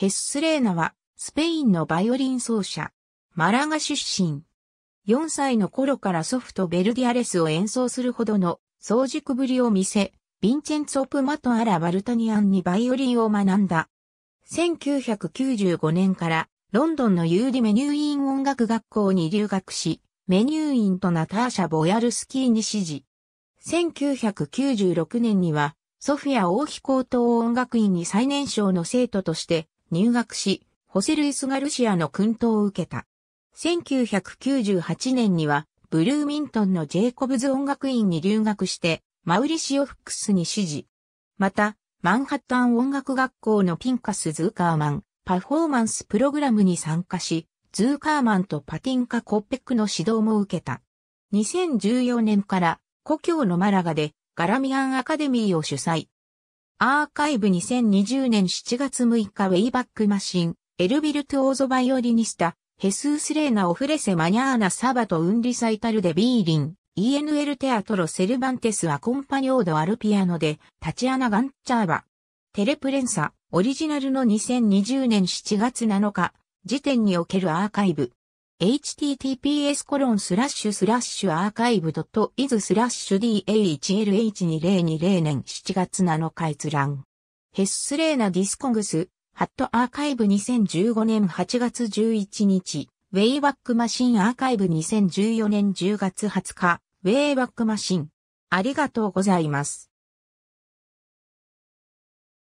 ヘスス・レイナは、スペインのバイオリン奏者。マラガ出身。4歳の頃からソフトベルディアレスを演奏するほどの早熟ぶりを見せ、ヴィンチェンツォ・プマト・アラ・バルタニアンにバイオリンを学んだ。1995年からロンドンのユーディ・メニューイン音楽学校に留学し、メニューインとナターシャ・ボヤルスキーに師事。1996年にはソフィア王妃高等音楽院に最年少の生徒として入学し、ホセルイス・ガルシアの薫陶を受けた。1998年には、ブルーミントンのジェイコブズ音楽院に留学して、マウリシオ・フックスに指示。また、マンハッタン音楽学校のピンカス・ズーカーマン、パフォーマンスプログラムに参加し、ズーカーマンとパティンカ・コッペックの指導も受けた。2014年から故郷のマラガでガラミアンアカデミーを主催。アーカイブ2020年7月6日ウェイバックマシン、エルビルトオーゾバイオリニスタ、ヘスースレーナオフレセマニャーナサバトウンリサイタルでビーリン、ENL テアトロセルバンテスアコンパニョードアルピアノで、タチアナガンチャーバ。テレプレンサ、オリジナルの2020年7月7日、時点におけるアーカイブ。Https コロンスラッシュスラッシュアーカイブ .is スラッシュ DA1LH2020 年7月7日閲覧。ヘッスレーナディスコングス、ハットアーカイブ2015年8月11日、ウェイバックマシンアーカイブ2014年10月20日、ウェイバックマシン。ありがとうございます。